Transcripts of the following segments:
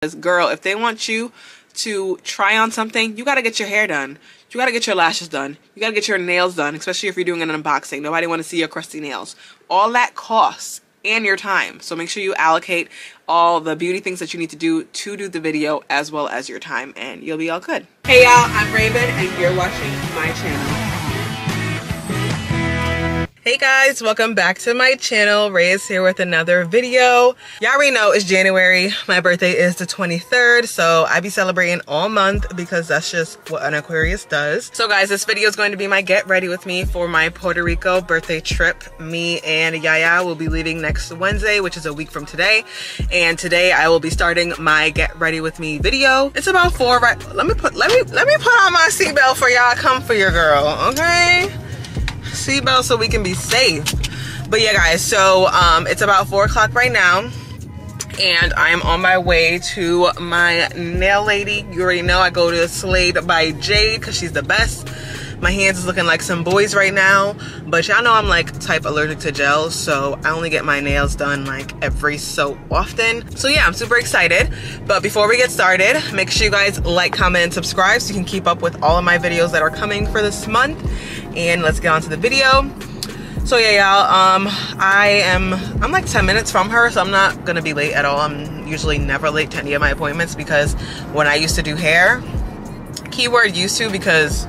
Because girl, if they want you to try on something, you gotta get your hair done. You gotta get your lashes done. You gotta get your nails done, especially if you're doing an unboxing. Nobody wanna see your crusty nails. All that costs and your time. So make sure you allocate all the beauty things that you need to do to do the video as well as your time and you'll be all good. Hey y'all, I'm Raven and you're watching my channel. Hey guys, welcome back to my channel. Ray is here with another video. Y'all already know it's January. My birthday is the 23rd, so I be celebrating all month because that's just what an Aquarius does. So guys, this video is going to be my get ready with me for my Puerto Rico birthday trip. Me and Yaya will be leaving next Wednesday, which is a week from today. And today I will be starting my get ready with me video. It's about four right. Let me put let me let me put on my seatbelt for y'all. Come for your girl, okay? Seatbelt so we can be safe. But yeah, guys, so um, it's about 4 o'clock right now. And I'm on my way to my nail lady. You already know I go to Slayed by Jade because she's the best. My hands is looking like some boys right now, but y'all know I'm like type allergic to gels, so I only get my nails done like every so often. So yeah, I'm super excited. But before we get started, make sure you guys like, comment, and subscribe so you can keep up with all of my videos that are coming for this month. And let's get on to the video. So yeah, y'all, um, I am, I'm like 10 minutes from her, so I'm not gonna be late at all. I'm usually never late to any of my appointments because when I used to do hair, keyword used to because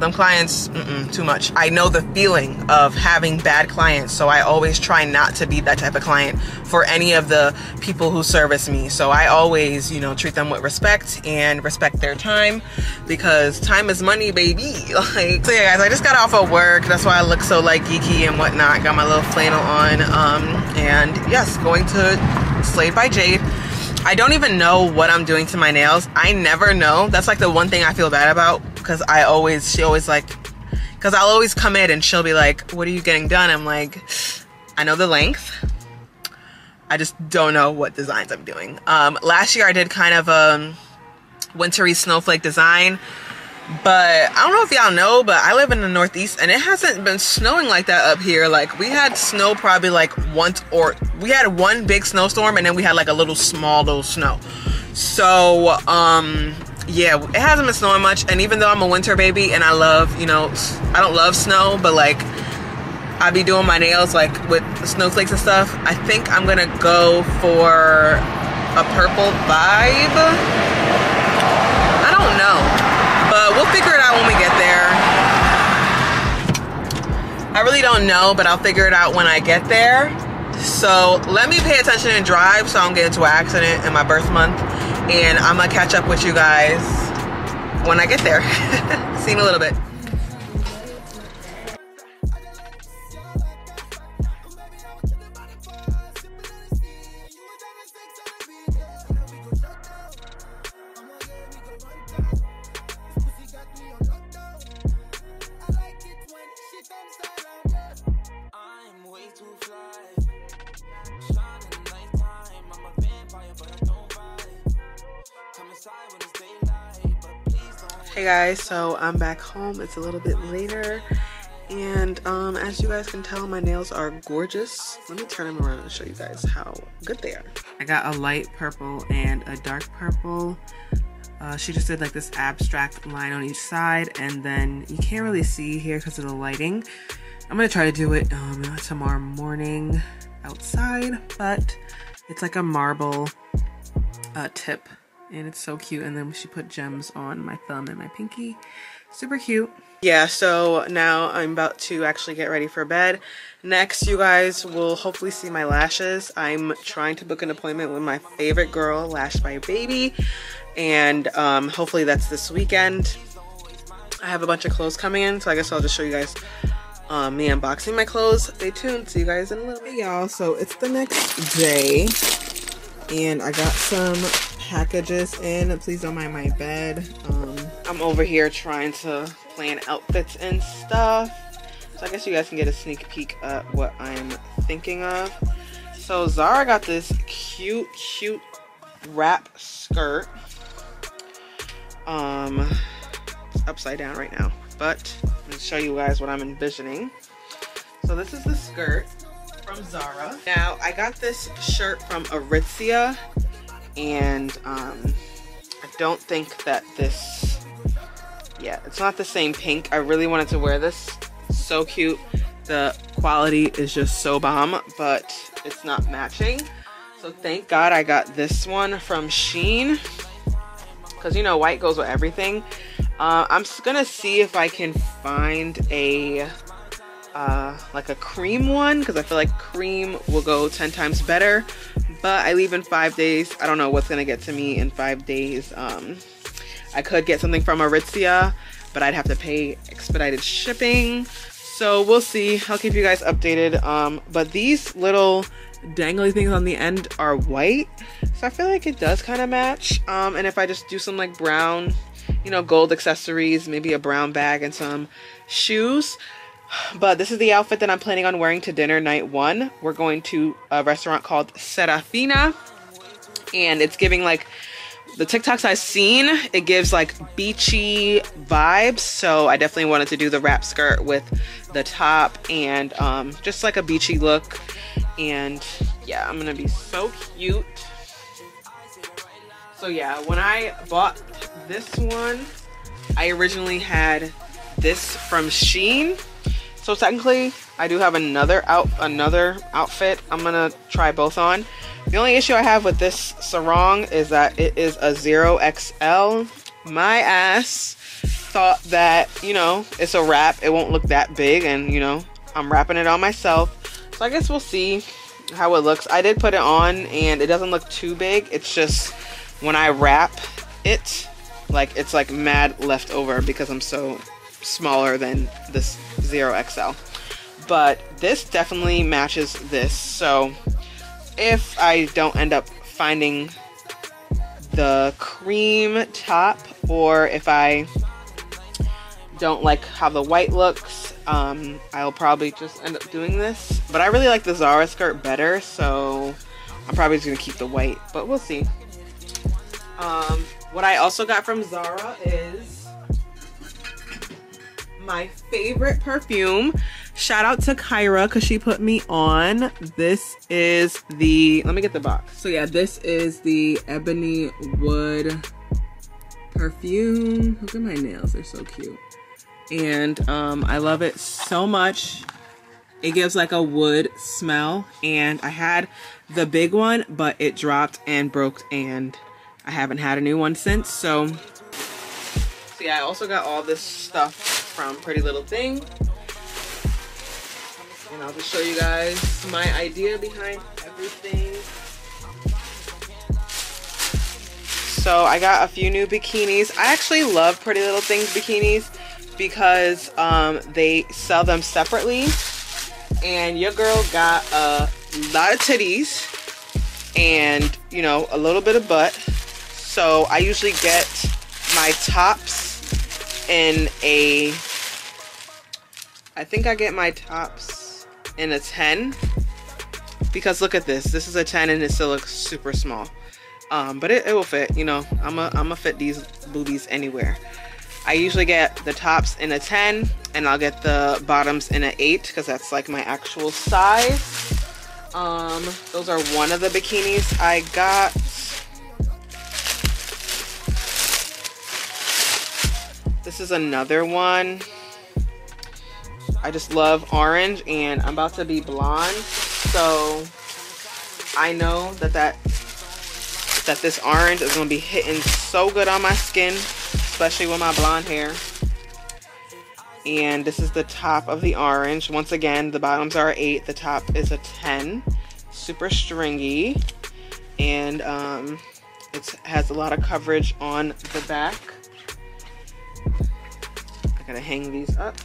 them clients, too much. I know the feeling of having bad clients, so I always try not to be that type of client for any of the people who service me. So I always, you know, treat them with respect and respect their time because time is money, baby. Like, so yeah, guys, I just got off of work. That's why I look so like geeky and whatnot. Got my little flannel on, um, and yes, going to Slayed by Jade. I don't even know what I'm doing to my nails. I never know. That's like the one thing I feel bad about because I always, she always like, because I'll always come in and she'll be like, what are you getting done? I'm like, I know the length. I just don't know what designs I'm doing. Um, last year I did kind of a wintry snowflake design but I don't know if y'all know, but I live in the Northeast and it hasn't been snowing like that up here. Like we had snow probably like once or we had one big snowstorm and then we had like a little small little snow. So, um, yeah, it hasn't been snowing much. And even though I'm a winter baby and I love, you know, I don't love snow, but like I be doing my nails like with snowflakes and stuff. I think I'm gonna go for a purple vibe. I don't know but we'll figure it out when we get there. I really don't know, but I'll figure it out when I get there. So let me pay attention and drive so I don't get into an accident in my birth month. And I'm gonna catch up with you guys when I get there. See you in a little bit. Hey guys, so I'm back home. It's a little bit later. And um, as you guys can tell, my nails are gorgeous. Let me turn them around and show you guys how good they are. I got a light purple and a dark purple. Uh, she just did like this abstract line on each side and then you can't really see here because of the lighting. I'm gonna try to do it um, tomorrow morning outside, but it's like a marble uh, tip and it's so cute. And then she put gems on my thumb and my pinky. Super cute. Yeah, so now I'm about to actually get ready for bed. Next, you guys will hopefully see my lashes. I'm trying to book an appointment with my favorite girl, Lash by Baby. And um, hopefully that's this weekend. I have a bunch of clothes coming in, so I guess I'll just show you guys um, me unboxing my clothes. Stay tuned. See you guys in a little bit, y'all. So it's the next day, and I got some packages in. Please don't mind my bed. Um, I'm over here trying to plan outfits and stuff. So I guess you guys can get a sneak peek at what I'm thinking of. So Zara got this cute, cute wrap skirt. Um, it's upside down right now, but I'm show you guys what I'm envisioning. So this is the skirt from Zara. Now I got this shirt from Aritzia And um, I don't think that this, yeah, it's not the same pink. I really wanted to wear this. So cute. The quality is just so bomb, but it's not matching. So thank God I got this one from Shein. Because, you know, white goes with everything. Uh, I'm gonna see if I can find a uh, like a cream one because I feel like cream will go 10 times better but I leave in five days. I don't know what's gonna get to me in five days. Um, I could get something from Aritzia but I'd have to pay expedited shipping. So we'll see. I'll keep you guys updated. Um, but these little dangly things on the end are white. So I feel like it does kind of match. Um, and if I just do some like brown you know gold accessories maybe a brown bag and some shoes but this is the outfit that I'm planning on wearing to dinner night one. We're going to a restaurant called Serafina. And it's giving like the TikToks I've seen, it gives like beachy vibes. So I definitely wanted to do the wrap skirt with the top and um, just like a beachy look. And yeah, I'm gonna be so cute. So yeah, when I bought this one, I originally had this from Shein so technically, I do have another out another outfit I'm gonna try both on. The only issue I have with this sarong is that it is a 0XL. My ass thought that, you know, it's a wrap. It won't look that big and, you know, I'm wrapping it on myself. So I guess we'll see how it looks. I did put it on and it doesn't look too big. It's just when I wrap it, like it's like mad left over because I'm so smaller than this Zero XL. But this definitely matches this. So if I don't end up finding the cream top or if I don't like how the white looks, um, I'll probably just end up doing this. But I really like the Zara skirt better, so I'm probably just gonna keep the white, but we'll see. Um, what I also got from Zara is my favorite perfume. Shout out to Kyra because she put me on. This is the, let me get the box. So yeah, this is the Ebony Wood perfume. Look at my nails, they're so cute. And um, I love it so much. It gives like a wood smell. And I had the big one, but it dropped and broke and I haven't had a new one since. So, so yeah, I also got all this stuff from Pretty Little Thing. And I'll just show you guys my idea behind everything. So I got a few new bikinis. I actually love Pretty Little Things bikinis because um, they sell them separately. And your girl got a lot of titties and, you know, a little bit of butt. So I usually get my tops in a, I think I get my tops in a 10 because look at this. This is a 10 and it still looks super small. Um, but it, it will fit, you know, I'm a, I'm a fit these boobies anywhere. I usually get the tops in a 10 and I'll get the bottoms in an 8 because that's like my actual size. Um, those are one of the bikinis I got. This is another one. I just love orange and I'm about to be blonde. So I know that that, that this orange is going to be hitting so good on my skin, especially with my blonde hair. And this is the top of the orange. Once again, the bottoms are 8, the top is a 10. Super stringy. And um, it has a lot of coverage on the back. I gotta hang these up.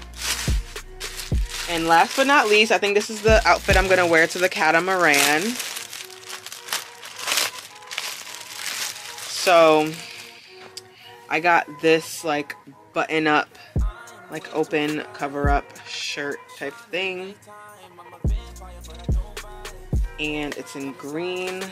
And last but not least, I think this is the outfit I'm gonna wear to the catamaran. So I got this like button up, like open cover up shirt type thing. And it's in green.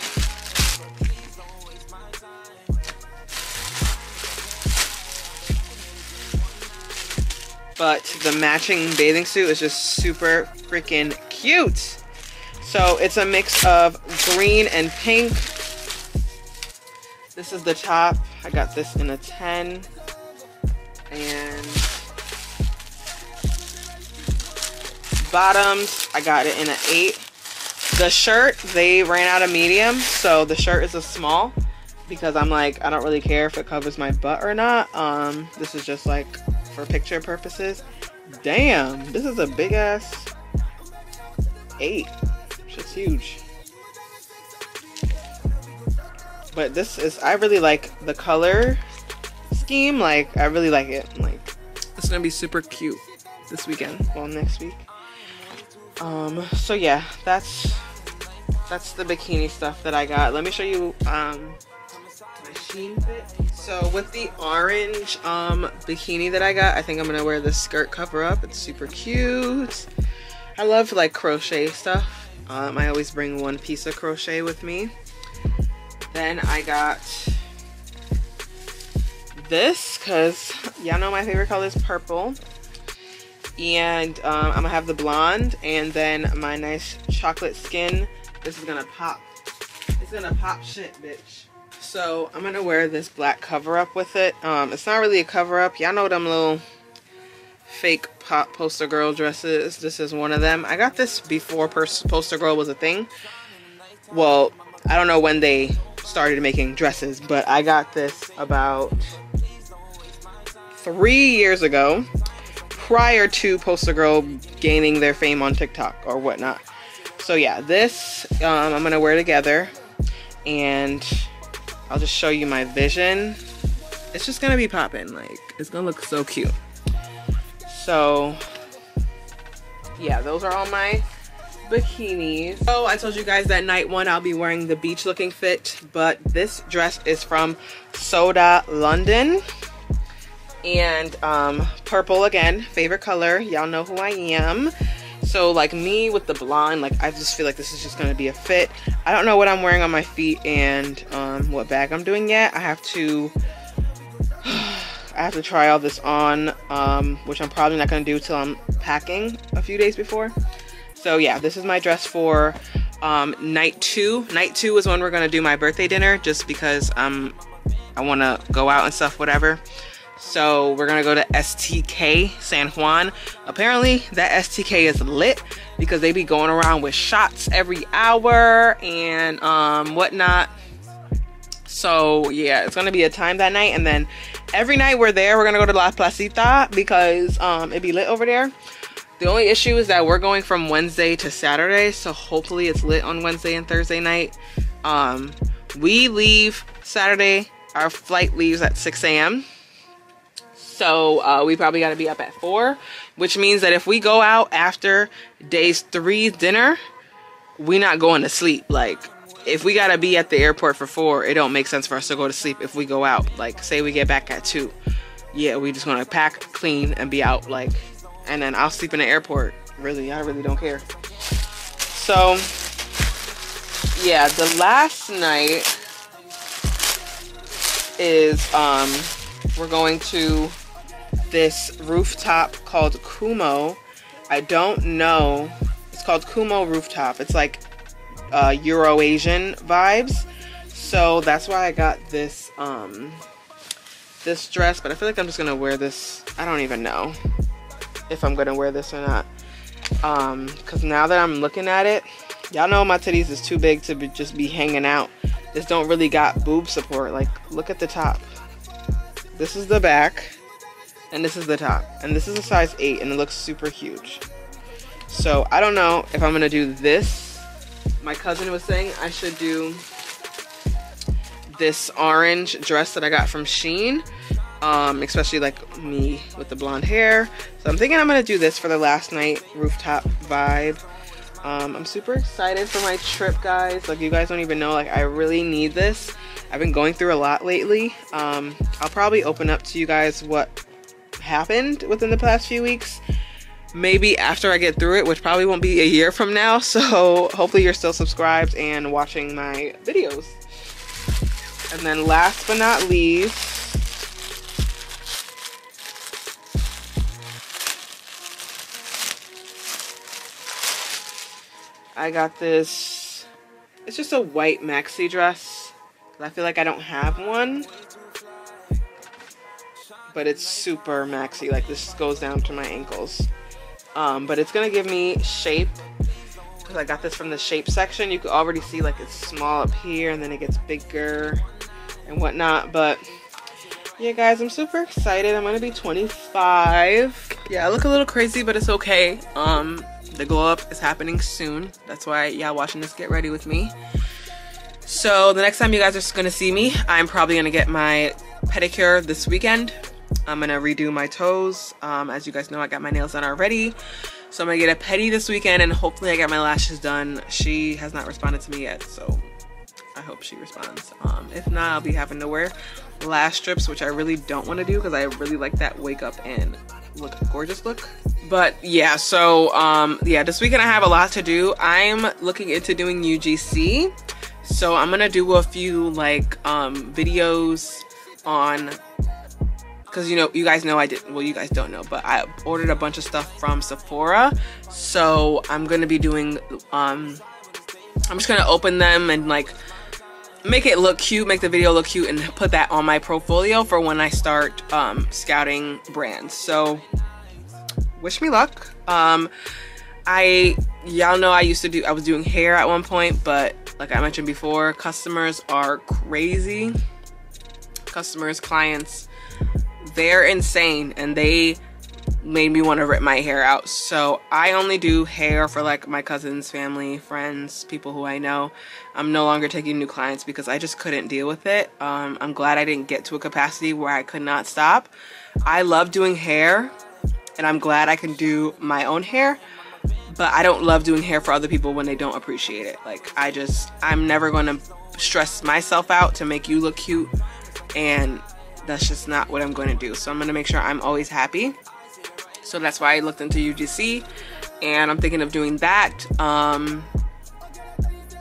But the matching bathing suit is just super freaking cute. So it's a mix of green and pink. This is the top. I got this in a 10. And bottoms, I got it in an 8. The shirt, they ran out of medium, so the shirt is a small because I'm like, I don't really care if it covers my butt or not. Um, this is just like for picture purposes. Damn, this is a big ass 8. It's huge. But this is, I really like the color scheme. Like, I really like it. Like, it's gonna be super cute this weekend. Well, next week. Um, so yeah, that's that's the bikini stuff that I got. Let me show you um my Shein fit. So with the orange um bikini that I got, I think I'm gonna wear the skirt cover up. It's super cute. I love like crochet stuff. Um, I always bring one piece of crochet with me. Then I got this because y'all know my favorite color is purple and um, I'm gonna have the blonde and then my nice chocolate skin this is gonna pop it's gonna pop shit bitch so I'm gonna wear this black cover up with it. Um, it's not really a cover up y'all know them little fake pop poster girl dresses. This is one of them. I got this before poster girl was a thing. Well I don't know when they started making dresses but I got this about three years ago prior to Poster Girl gaining their fame on TikTok or whatnot. So yeah, this um, I'm gonna wear together and I'll just show you my vision. It's just gonna be popping, like it's gonna look so cute. So yeah, those are all my bikinis. So I told you guys that night one I'll be wearing the beach looking fit, but this dress is from Soda London and um, purple again, favorite color. Y'all know who I am. So like me with the blonde, like I just feel like this is just gonna be a fit. I don't know what I'm wearing on my feet and um, what bag I'm doing yet. I have to, I have to try all this on, um, which I'm probably not gonna do till I'm packing a few days before. So yeah, this is my dress for um, night two. Night two is when we're gonna do my birthday dinner, just because um, I wanna go out and stuff, whatever. So we're gonna go to STK San Juan. Apparently that STK is lit because they be going around with shots every hour and um, whatnot. So yeah, it's gonna be a time that night. And then every night we're there, we're gonna go to La Placita because um, it be lit over there. The only issue is that we're going from Wednesday to Saturday. So hopefully it's lit on Wednesday and Thursday night. Um, we leave Saturday. Our flight leaves at 6 a.m. So uh, we probably got to be up at 4, which means that if we go out after days three dinner, we're not going to sleep. Like, if we got to be at the airport for 4, it don't make sense for us to go to sleep if we go out. Like, say we get back at 2. Yeah, we just going to pack, clean, and be out. Like, and then I'll sleep in the airport. Really, I really don't care. So, yeah, the last night is, um, we're going to this rooftop called Kumo. I don't know. It's called Kumo Rooftop. It's like uh, Euro Asian vibes. So that's why I got this um, this dress. But I feel like I'm just gonna wear this. I don't even know if I'm gonna wear this or not. Um, cause now that I'm looking at it, y'all know my titties is too big to be, just be hanging out. This don't really got boob support. Like, look at the top. This is the back and this is the top. And this is a size 8 and it looks super huge. So I don't know if I'm to do this. My cousin was saying I should do this orange dress that I got from Shein. Um, especially like me with the blonde hair. So I'm thinking I'm to do this for the last night rooftop vibe. Um, I'm super excited for my trip, guys. Like, you guys don't even know, like, I really need this. I've been going through a lot lately. Um, I'll probably open up to you guys what happened within the past few weeks maybe after I get through it, which probably won't be a year from now. So hopefully you're still subscribed and watching my videos. And then last but not least, I got this, it's just a white maxi dress I feel like I don't have one. But it's super maxi. Like this goes down to my ankles. Um, but it's gonna give me shape because I got this from the shape section. You can already see like it's small up here and then it gets bigger and whatnot. But yeah, guys, I'm super excited. I'm gonna be 25. Yeah, I look a little crazy, but it's okay. Um, the glow up is happening soon. That's why y'all watching this get ready with me. So the next time you guys are gonna see me, I'm probably gonna get my pedicure this weekend. I'm gonna redo my toes. Um, as you guys know, I got my nails done already. So I'm gonna get a pedi this weekend and hopefully I get my lashes done. She has not responded to me yet, so I hope she responds. Um, if not, I'll be having to wear lash strips, which I really don't want to do because I really like that wake up and look gorgeous look. But yeah, so um, yeah, this weekend I have a lot to do. I'm looking into doing UGC. So I'm gonna do a few like um, videos on because you know you guys know I did well you guys don't know but I ordered a bunch of stuff from Sephora. So I'm gonna be doing um I'm just gonna open them and like make it look cute make the video look cute and put that on my portfolio for when I start um, scouting brands. So wish me luck. Um I y'all know I used to do I was doing hair at one point but like I mentioned before customers are crazy. Customers clients they're insane and they made me want to rip my hair out. So I only do hair for like my cousins, family, friends, people who I know. I'm no longer taking new clients because I just couldn't deal with it. Um, I'm glad I didn't get to a capacity where I could not stop. I love doing hair and I'm glad I can do my own hair. But I don't love doing hair for other people when they don't appreciate it. Like I just, I'm never going to stress myself out to make you look cute and that's just not what I'm going to do. So I'm going to make sure I'm always happy. So that's why I looked into UGC and I'm thinking of doing that. Um,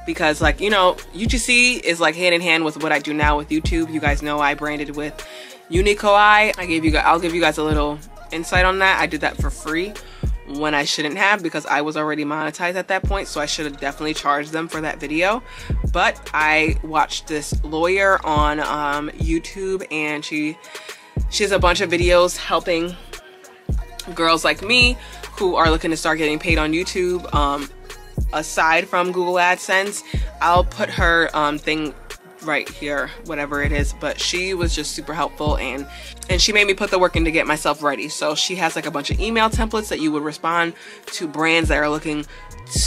because like, you know, UGC is like hand in hand with what I do now with YouTube. You guys know I branded with Uniqoi. I gave you guys, I'll give you guys a little insight on that. I did that for free when I shouldn't have because I was already monetized at that point. So I should have definitely charged them for that video. But I watched this lawyer on um, YouTube and she she has a bunch of videos helping girls like me who are looking to start getting paid on YouTube. Um, aside from Google AdSense, I'll put her um, thing right here, whatever it is. But she was just super helpful and and she made me put the work in to get myself ready. So she has like a bunch of email templates that you would respond to brands that are looking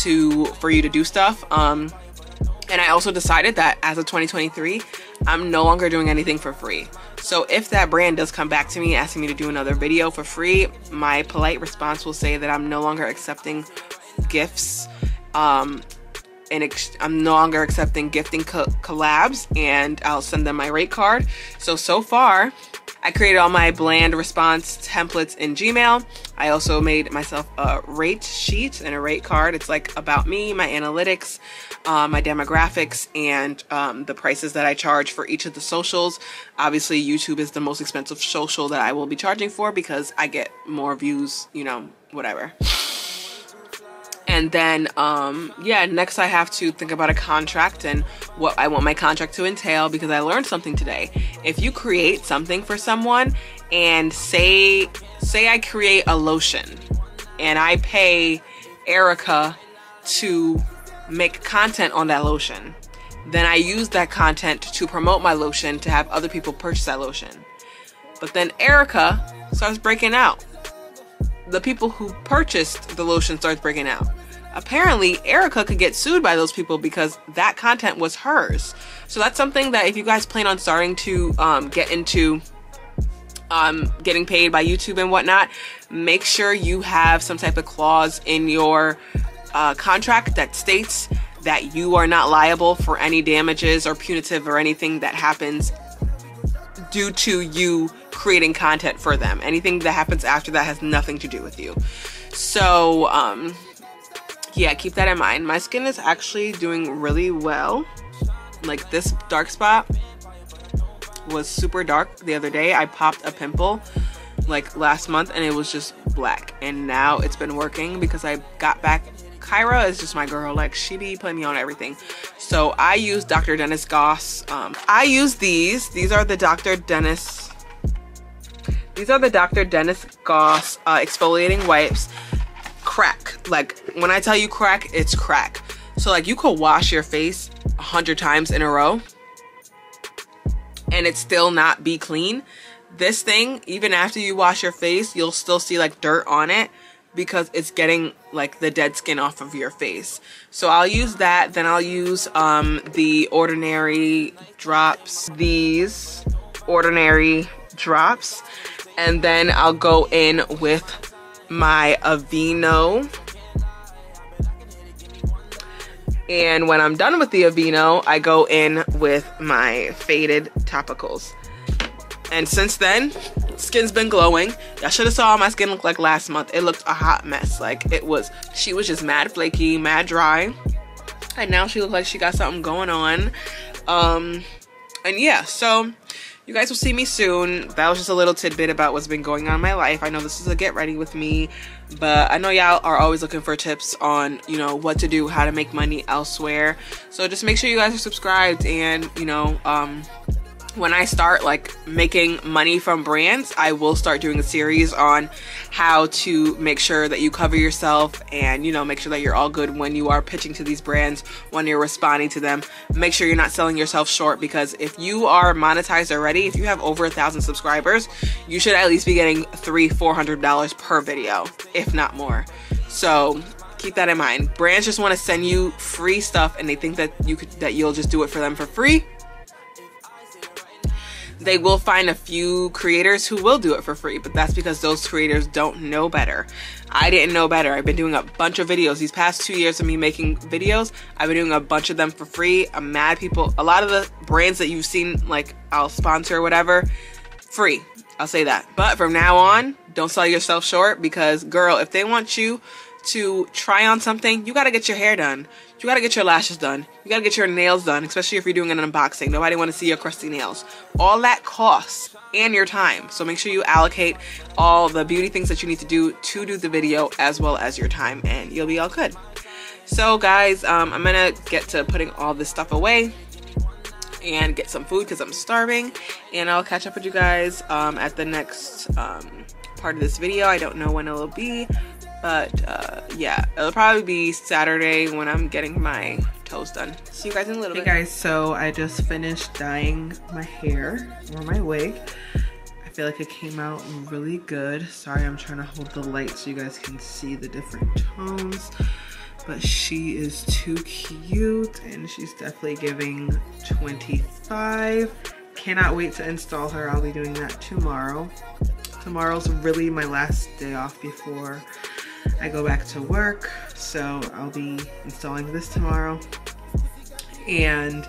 to for you to do stuff. Um, and I also decided that as of 2023, I'm no longer doing anything for free. So if that brand does come back to me asking me to do another video for free, my polite response will say that I'm no longer accepting gifts um, and I'm no longer accepting gifting co collabs and I'll send them my rate card. So, so far, I created all my bland response templates in Gmail. I also made myself a rate sheet and a rate card. It's like about me, my analytics, uh, my demographics, and um, the prices that I charge for each of the socials. Obviously, YouTube is the most expensive social that I will be charging for because I get more views, you know, whatever and then um, yeah next i have to think about a contract and what i want my contract to entail because i learned something today. If you create something for someone and say say i create a lotion and i pay erica to make content on that lotion then i use that content to promote my lotion to have other people purchase that lotion. But then erica starts breaking out the people who purchased the lotion starts breaking out. Apparently, Erica could get sued by those people because that content was hers. So that's something that if you guys plan on starting to um, get into um, getting paid by YouTube and whatnot, make sure you have some type of clause in your uh, contract that states that you are not liable for any damages or punitive or anything that happens due to you creating content for them. Anything that happens after that has nothing to do with you. So, um, yeah, keep that in mind. My skin is actually doing really well. Like this dark spot was super dark the other day. I popped a pimple like last month and it was just black and now it's been working because I got back Kyra is just my girl like she be putting me on everything so I use Dr. Dennis Gross um, I use these these are the Dr. Dennis these are the Dr. Dennis Gross uh, exfoliating wipes crack like when I tell you crack it's crack so like you could wash your face a hundred times in a row and it still not be clean this thing, even after you wash your face, you'll still see like dirt on it because it's getting like the dead skin off of your face. So I'll use that. Then I'll use um, the Ordinary drops. These Ordinary drops. And then I'll go in with my Aveeno. And when I'm done with the Aveeno, I go in with my Faded Topicals. And since then, skin's been glowing. Y'all should have saw my skin look like last month. It looked a hot mess. Like it was, she was just mad flaky, mad dry. And now she looks like she got something going on. Um, and yeah, so you guys will see me soon. That was just a little tidbit about what's been going on in my life. I know this is a get ready with me, but I know y'all are always looking for tips on, you know, what to do, how to make money elsewhere. So just make sure you guys are subscribed and, you know, um, when I start like making money from brands, I will start doing a series on how to make sure that you cover yourself and you know make sure that you're all good when you are pitching to these brands, when you're responding to them. Make sure you're not selling yourself short because if you are monetized already, if you have over a thousand subscribers, you should at least be getting three, four hundred dollars per video, if not more. So keep that in mind. Brands just want to send you free stuff and they think that you could that you'll just do it for them for free they will find a few creators who will do it for free, but that's because those creators don't know better. I didn't know better. I've been doing a bunch of videos. These past two years of me making videos, I've been doing a bunch of them for free. I'm mad people, a lot of the brands that you've seen, like I'll sponsor or whatever, free. I'll say that. But from now on, don't sell yourself short because girl, if they want you to try on something, you gotta get your hair done. You gotta get your lashes done. You gotta get your nails done, especially if you're doing an unboxing. Nobody wanna see your crusty nails. All that costs and your time. So make sure you allocate all the beauty things that you need to do to do the video as well as your time and you'll be all good. So guys, um, I'm gonna get to putting all this stuff away and get some food because I'm starving and I'll catch up with you guys um, at the next um, part of this video. I don't know when it'll be but uh, yeah, it'll probably be Saturday when I'm getting my toes done. See you guys in a little hey bit. Hey guys, so I just finished dyeing my hair or my wig. I feel like it came out really good. Sorry, I'm trying to hold the light so you guys can see the different tones. But she is too cute and she's definitely giving 25. Cannot wait to install her. I'll be doing that tomorrow. Tomorrow's really my last day off before I go back to work. So I'll be installing this tomorrow and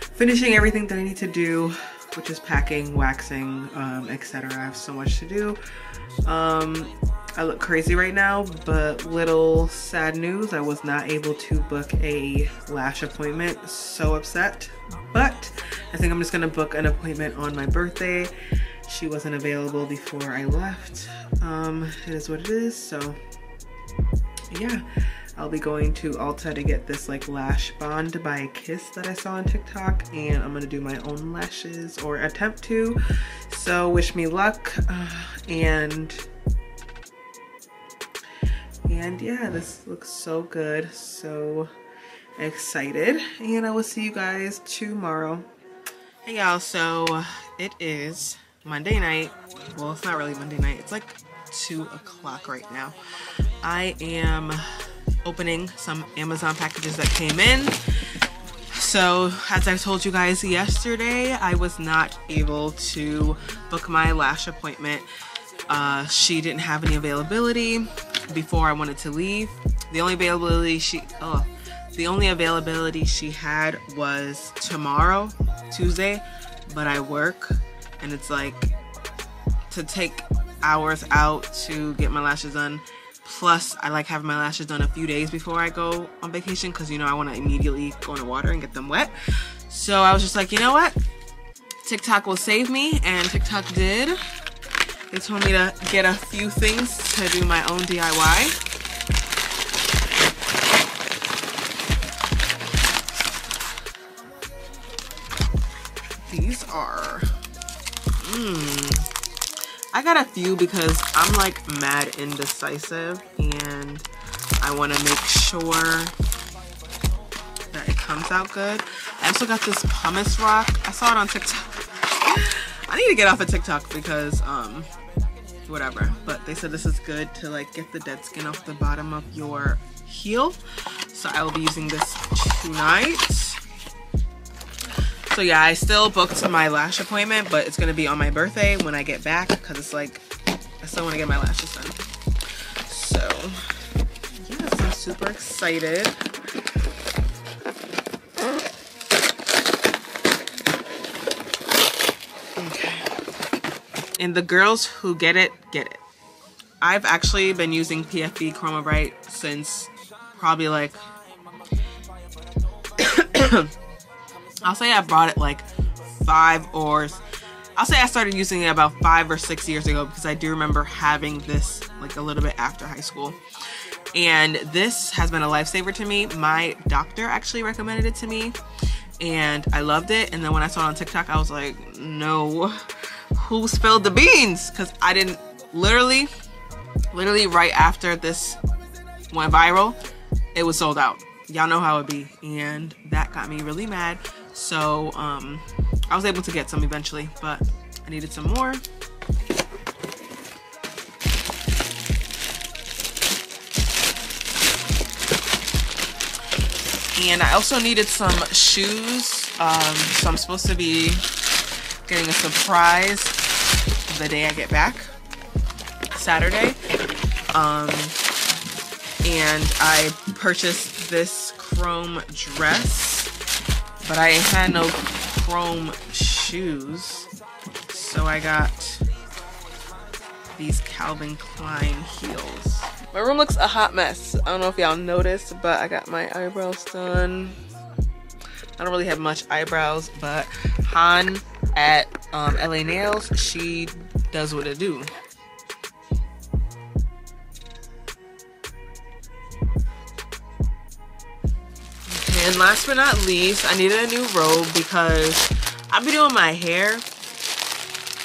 finishing everything that I need to do, which is packing, waxing, um, etc. I have so much to do. Um, I look crazy right now, but little sad news, I was not able to book a lash appointment. So upset, but I think I'm just gonna book an appointment on my birthday. She wasn't available before I left. Um, it is what it is, so yeah, I'll be going to Ulta to get this like lash bond by Kiss that I saw on TikTok and I'm gonna do my own lashes or attempt to. So wish me luck uh, and and yeah, this looks so good. So excited and I will see you guys tomorrow. Hey y'all, so it is Monday night. Well, it's not really Monday night. It's like two o'clock right now. I am opening some Amazon packages that came in. So, as I told you guys yesterday, I was not able to book my lash appointment. Uh, she didn't have any availability before I wanted to leave. The only availability she, oh, the only availability she had was tomorrow, Tuesday, but I work and it's like to take hours out to get my lashes done Plus, I like having my lashes done a few days before I go on vacation because, you know, I want to immediately go in the water and get them wet. So I was just like, you know what? TikTok will save me, and TikTok did. They told me to get a few things to do my own DIY. These are, mmm. I got a few because I'm like mad indecisive and I want to make sure that it comes out good. I also got this pumice rock. I saw it on TikTok. I need to get off of TikTok because um whatever. But they said this is good to like get the dead skin off the bottom of your heel. So I will be using this tonight. So yeah, I still booked my lash appointment, but it's gonna be on my birthday when I get back because it's like I still want to get my lashes done. So yes, I'm super excited. And the girls who get it, get it. I've actually been using PFB Chroma Bright since probably like I'll say I bought it like five or I'll say I started using it about five or six years ago because I do remember having this like a little bit after high school. And this has been a lifesaver to me. My doctor actually recommended it to me and I loved it. And then when I saw it on TikTok, I was like, no, who spilled the beans because I didn't literally literally right after this went viral it was sold out y'all know how it be and that got me really mad so um I was able to get some eventually but I needed some more and I also needed some shoes um, so I'm supposed to be getting a surprise the day I get back, Saturday. Um, and I purchased this chrome dress, but I had no chrome shoes. So I got these Calvin Klein heels. My room looks a hot mess. I don't know if y'all noticed, but I got my eyebrows done. I don't really have much eyebrows, but Han at um, LA Nails, she does what it do. And last but not least, I needed a new robe because I've been doing my hair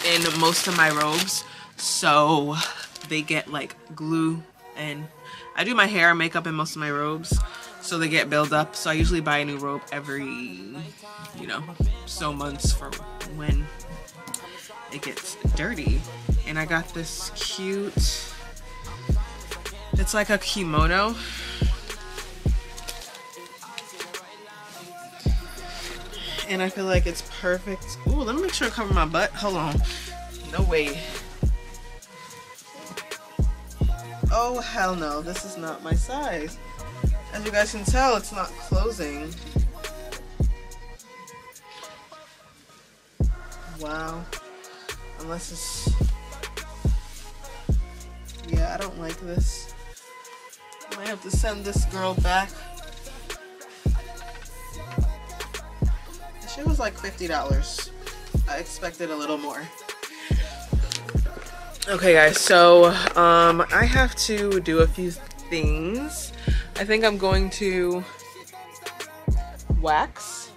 in most of my robes. So they get like glue and I do my hair and makeup in most of my robes. So they get built up. So I usually buy a new robe every, you know, so months for when it gets dirty. And I got this cute, it's like a kimono. And I feel like it's perfect. Ooh, let me make sure I cover my butt. Hold on. No way. Oh, hell no. This is not my size. As you guys can tell, it's not closing. Wow. Unless it's... Yeah, I don't like this. I might have to send this girl back. She was like $50. I expected a little more. Okay guys, so um, I have to do a few things. I think I'm going to wax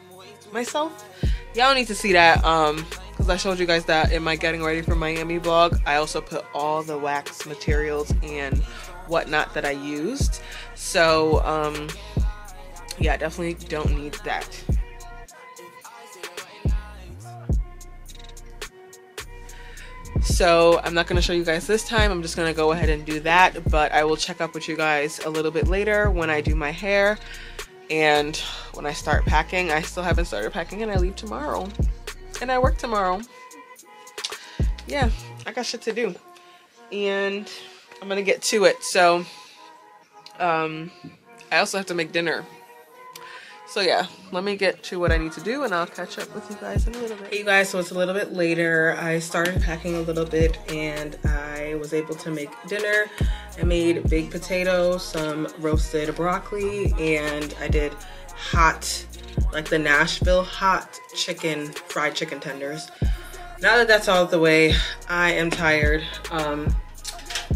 myself. Y'all need to see that um, because I showed you guys that in my getting ready for Miami vlog. I also put all the wax materials and whatnot that I used. So, um, yeah, definitely don't need that. So I'm not going to show you guys this time. I'm just going to go ahead and do that. But I will check up with you guys a little bit later when I do my hair. And when I start packing, I still haven't started packing and I leave tomorrow and I work tomorrow. Yeah, I got shit to do. And I'm gonna get to it. So, um, I also have to make dinner. So yeah, let me get to what I need to do and I'll catch up with you guys in a little bit. Hey you guys, so it's a little bit later. I started packing a little bit and I was able to make dinner. I made baked potatoes, some roasted broccoli, and I did hot like the Nashville hot chicken, fried chicken tenders. now that that's all the way, I am tired. Um,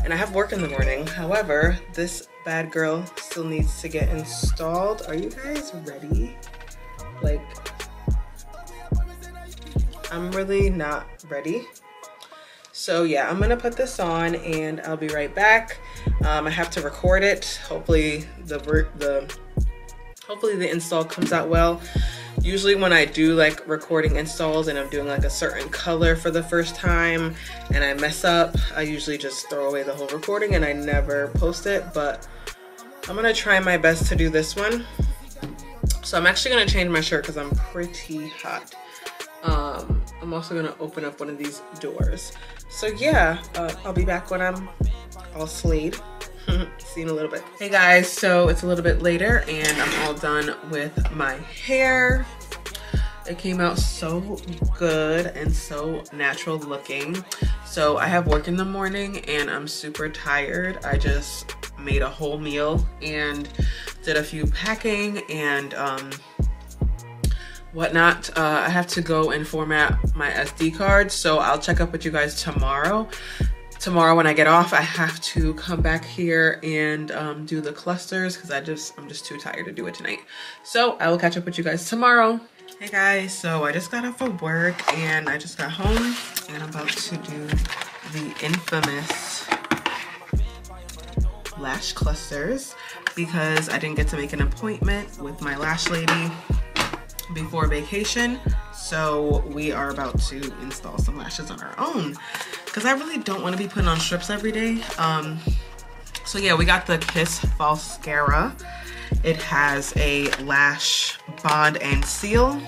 and I have work in the morning. However, this bad girl still needs to get installed. Are you guys ready? Like, I'm really not ready. So yeah, I'm gonna put this on and I'll be right back. Um, I have to record it. Hopefully the, the, hopefully the install comes out well. Usually when I do like recording installs and I'm doing like a certain color for the first time and I mess up, I usually just throw away the whole recording and I never post it, but I'm gonna try my best to do this one. So I'm actually gonna change my shirt because I'm pretty hot. Um, I'm also gonna open up one of these doors. So yeah, uh, I'll be back when I'm all slayed. See in a little bit. Hey guys, so it's a little bit later and I'm all done with my hair. It came out so good and so natural looking. So I have work in the morning and I'm super tired. I just made a whole meal and did a few packing and um, whatnot. Uh, I have to go and format my SD card. So I'll check up with you guys tomorrow tomorrow when I get off, I have to come back here and um, do the clusters because I just, I'm just too tired to do it tonight. So I will catch up with you guys tomorrow. Hey guys, so I just got off of work and I just got home and I'm about to do the infamous lash clusters because I didn't get to make an appointment with my lash lady before vacation. So we are about to install some lashes on our own because I really don't want to be putting on strips every day. Um, so yeah, we got the Kiss Falscara. It has a lash bond and seal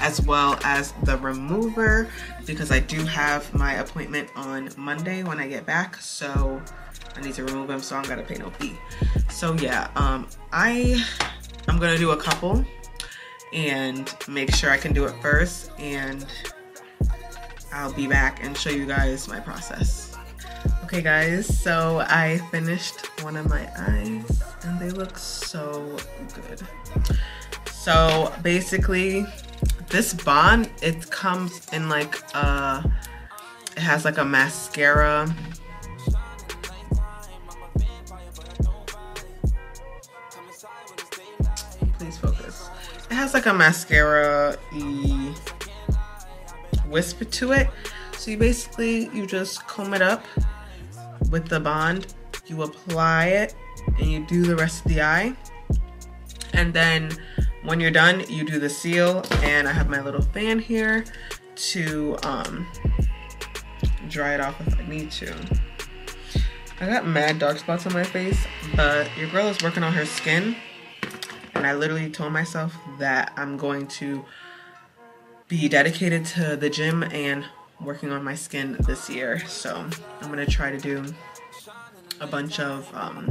as well as the remover because I do have my appointment on Monday when I get back. So I need to remove them so I'm gonna pay no fee. So yeah, um, I, I'm gonna do a couple and make sure I can do it first and I'll be back and show you guys my process. Okay guys, so I finished one of my eyes and they look so good. So basically this bond, it comes in like a, it has like a mascara please focus. It has like a mascara wisp to it. So you basically, you just comb it up with the bond, you apply it, and you do the rest of the eye. And then when you're done, you do the seal, and I have my little fan here to um, dry it off if I need to. I got mad dark spots on my face, but your girl is working on her skin. And I literally told myself that I'm going to be dedicated to the gym and working on my skin this year. So I'm gonna try to do a bunch of, um,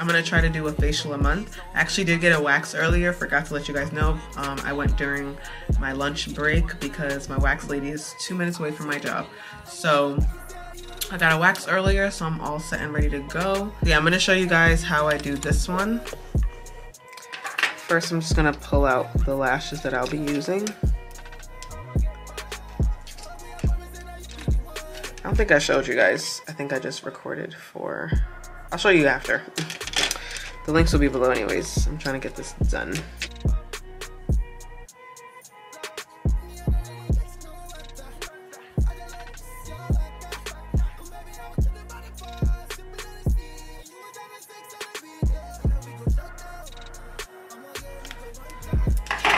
I'm gonna try to do a facial a month. I actually did get a wax earlier, forgot to let you guys know. Um, I went during my lunch break because my wax lady is two minutes away from my job. So I got a wax earlier, so I'm all set and ready to go. Yeah, I'm gonna show you guys how I do this one. First, I'm just gonna pull out the lashes that I'll be using. I don't think I showed you guys. I think I just recorded for, I'll show you after. The links will be below anyways. I'm trying to get this done.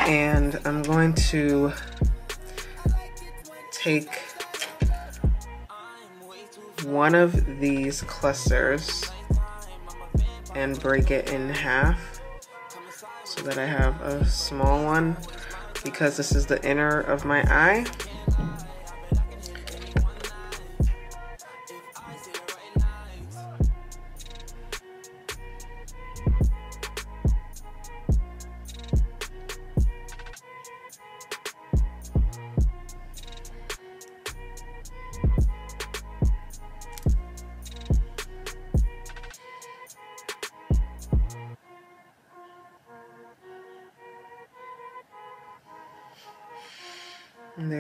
and I'm going to take one of these clusters and break it in half so that I have a small one because this is the inner of my eye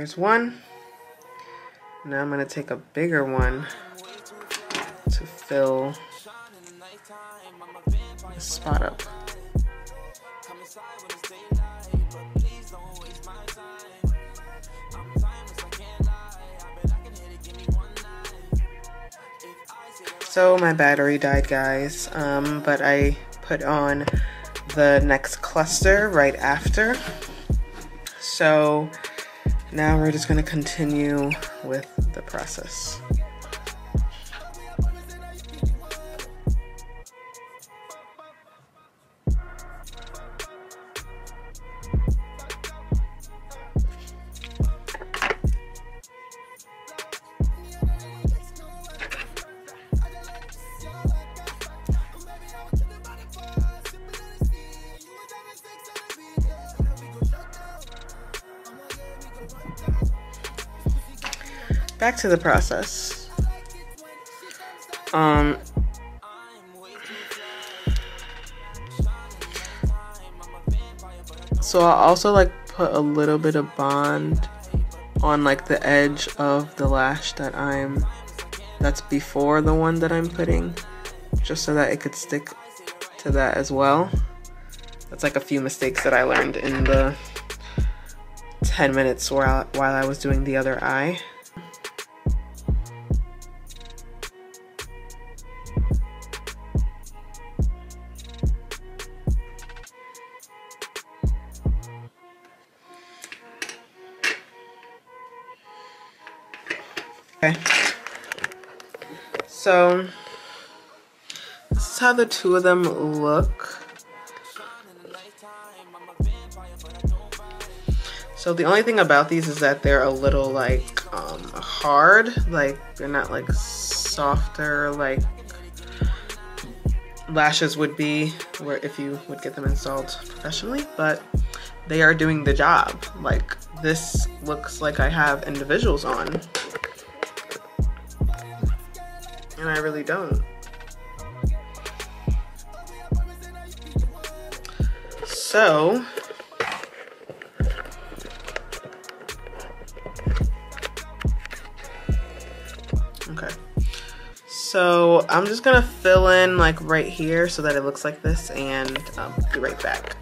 There's one. Now I'm gonna take a bigger one to fill the spot up. So my battery died guys, um, but I put on the next cluster right after. So now we're just gonna continue with the process. To the process. Um, so I'll also like put a little bit of bond on like the edge of the lash that I'm that's before the one that I'm putting just so that it could stick to that as well. That's like a few mistakes that I learned in the 10 minutes while, while I was doing the other eye. The two of them look. So the only thing about these is that they're a little like um, hard, like they're not like softer like lashes would be where if you would get them installed professionally, but they are doing the job. Like this looks like I have individuals on and I really don't. So, okay. So I'm just gonna fill in like right here so that it looks like this and um, be right back.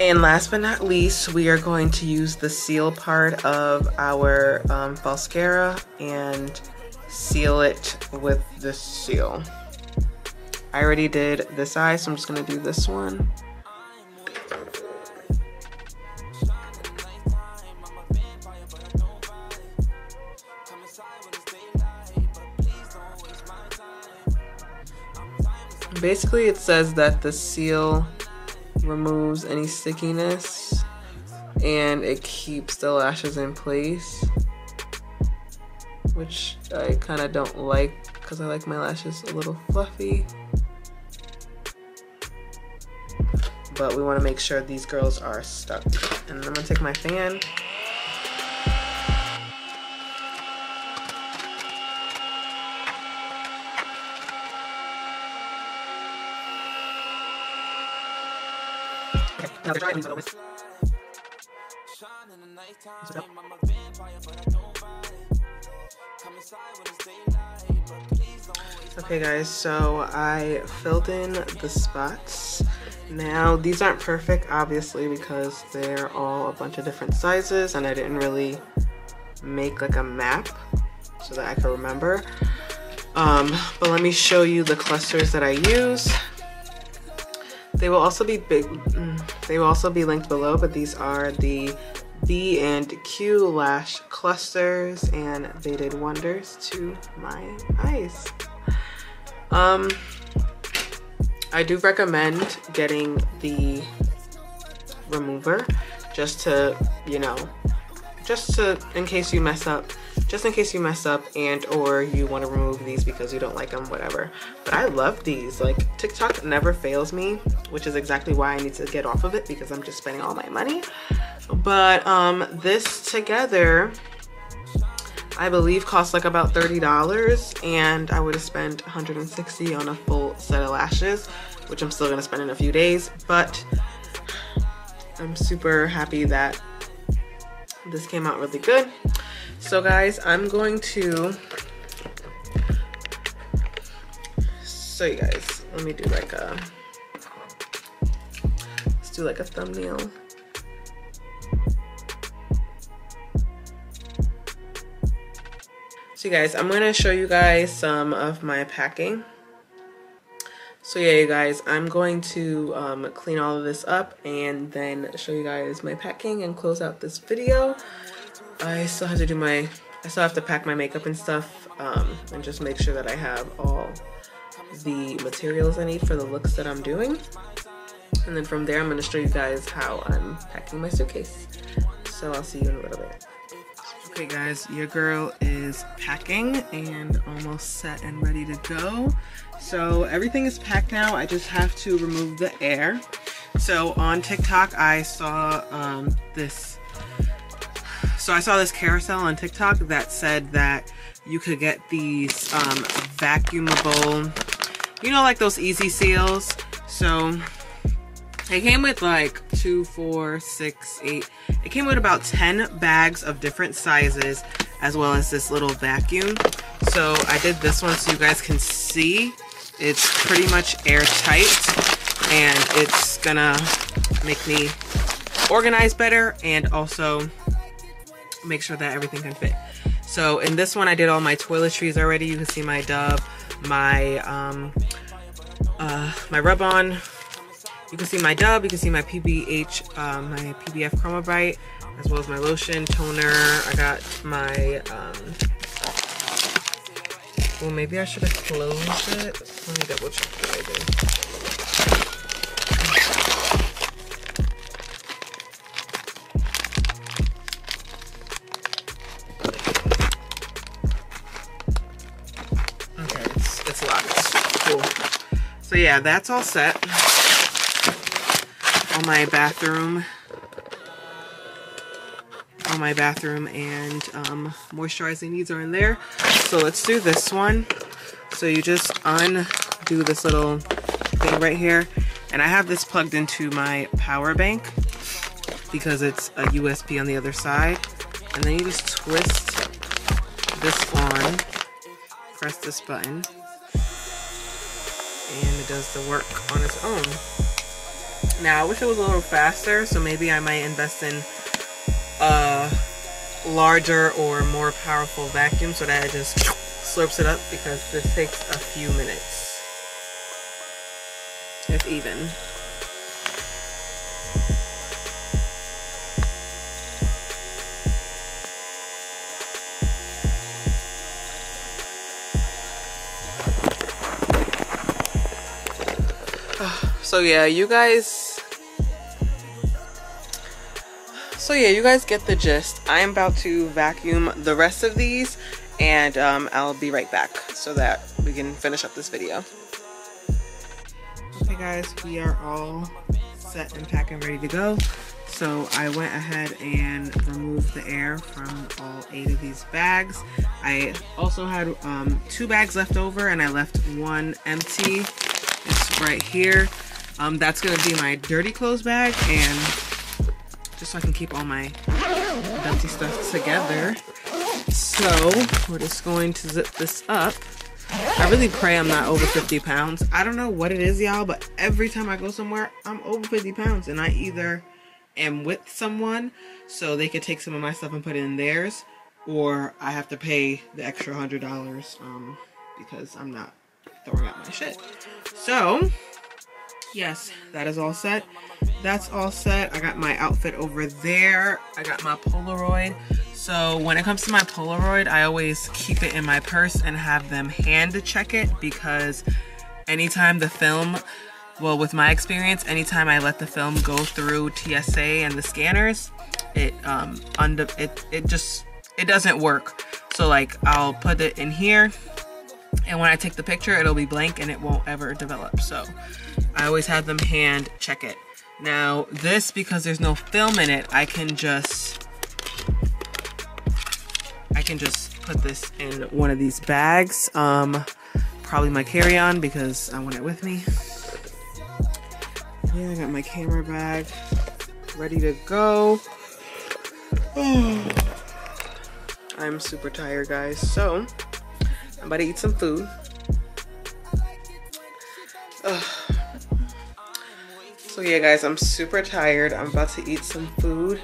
And last but not least, we are going to use the seal part of our um, Falscara and seal it with this seal. I already did this eye, so I'm just gonna do this one. Basically, it says that the seal removes any stickiness and it keeps the lashes in place which I kind of don't like because I like my lashes a little fluffy. But we want to make sure these girls are stuck. And I'm to take my fan. Okay, now they're dry, Okay guys, so I filled in the spots. Now these aren't perfect obviously because they're all a bunch of different sizes and I didn't really make like a map so that I could remember. Um, but let me show you the clusters that I use. They will also be big, mm, they will also be linked below, but these are the B and Q lash clusters and they did wonders to my eyes. Um, I do recommend getting the remover just to, you know, just to, in case you mess up, just in case you mess up and or you want to remove these because you don't like them, whatever. But I love these. Like TikTok never fails me, which is exactly why I need to get off of it because I'm just spending all my money. But um, this together, I believe cost like about $30 and I would have spent 160 on a full set of lashes, which I'm still gonna spend in a few days, but I'm super happy that this came out really good. So guys, I'm going to so you guys, let me do like a let's do like a thumbnail. So you guys, I'm gonna show you guys some of my packing. So yeah, you guys, I'm going to um, clean all of this up and then show you guys my packing and close out this video. I still have to do my, I still have to pack my makeup and stuff um, and just make sure that I have all the materials I need for the looks that I'm doing. And then from there, I'm gonna show you guys how I'm packing my suitcase. So I'll see you in a little bit. Okay guys, your girl is packing and almost set and ready to go. So everything is packed now. I just have to remove the air. So on TikTok, I saw um, this. So I saw this carousel on TikTok that said that you could get these um, vacuumable, you know, like those easy seals. So it came with like two, four, six, eight. It came with about 10 bags of different sizes as well as this little vacuum. So I did this one so you guys can see. It's pretty much airtight and it's gonna make me organize better and also make sure that everything can fit. So in this one I did all my toiletries already. You can see my Dove, my um, uh, my rub-on you can see my dub, you can see my PBH, um, my PBF Chromabite, as well as my lotion, toner. I got my, um, well, maybe I should have closed it. Let me double check what I did. So yeah, that's all set all my bathroom all my bathroom and um, moisturizing needs are in there. So let's do this one. So you just undo this little thing right here. And I have this plugged into my power bank because it's a USB on the other side. And then you just twist this on, press this button, does the work on its own. Now, I wish it was a little faster, so maybe I might invest in a larger or more powerful vacuum so that it just slurps it up because this takes a few minutes, if even. So yeah you guys so yeah you guys get the gist i am about to vacuum the rest of these and um, i'll be right back so that we can finish up this video okay guys we are all set and packed and ready to go so I went ahead and removed the air from all eight of these bags. I also had um, two bags left over and I left one empty. It's right here. Um, that's gonna be my dirty clothes bag and just so I can keep all my dusty stuff together. So we're just going to zip this up. I really pray I'm not over 50 pounds. I don't know what it is, y'all, but every time I go somewhere, I'm over 50 pounds. And I either am with someone so they could take some of my stuff and put it in theirs, or I have to pay the extra $100 um, because I'm not throwing out my shit. So, yes, that is all set. That's all set. I got my outfit over there. I got my Polaroid. So when it comes to my Polaroid, I always keep it in my purse and have them hand check it because anytime the film, well, with my experience, anytime I let the film go through TSA and the scanners, it um under it it just it doesn't work. So like I'll put it in here and when I take the picture it'll be blank and it won't ever develop. So I always have them hand check it. Now this because there's no film in it I can just I can just put this in one of these bags. Um probably my carry-on because I want it with me. Yeah I got my camera bag ready to go. I'm super tired, guys. So, I'm about to eat some food. Ugh. So yeah, guys, I'm super tired. I'm about to eat some food.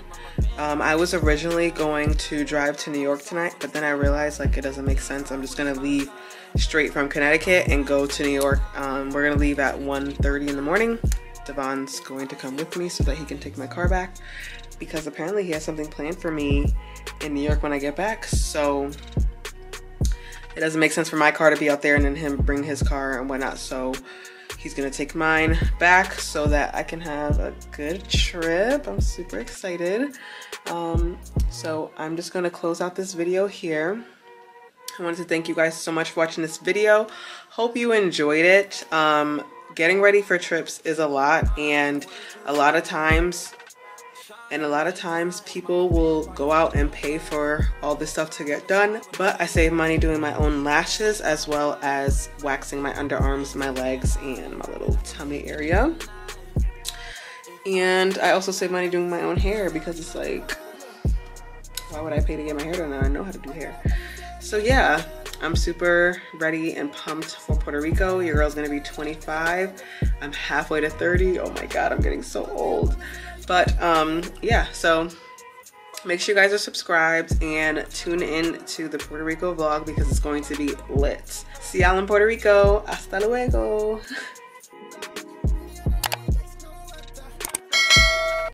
Um, I was originally going to drive to New York tonight, but then I realized like it doesn't make sense. I'm just gonna leave straight from Connecticut and go to New York. Um, we're gonna leave at 1.30 in the morning. Devon's going to come with me so that he can take my car back because apparently he has something planned for me in New York when I get back. So it doesn't make sense for my car to be out there and then him bring his car and whatnot. So He's gonna take mine back so that I can have a good trip. I'm super excited. Um, so I'm just gonna close out this video here. I wanted to thank you guys so much for watching this video. Hope you enjoyed it. Um, getting ready for trips is a lot and a lot of times and a lot of times people will go out and pay for all this stuff to get done. But I save money doing my own lashes as well as waxing my underarms, my legs, and my little tummy area. And I also save money doing my own hair because it's like, why would I pay to get my hair done? I know how to do hair. So yeah, I'm super ready and pumped for Puerto Rico. Your girl's gonna be 25. I'm halfway to 30. Oh my God, I'm getting so old. But um, yeah, so make sure you guys are subscribed and tune in to the Puerto Rico vlog because it's going to be lit. See y'all in Puerto Rico. Hasta luego.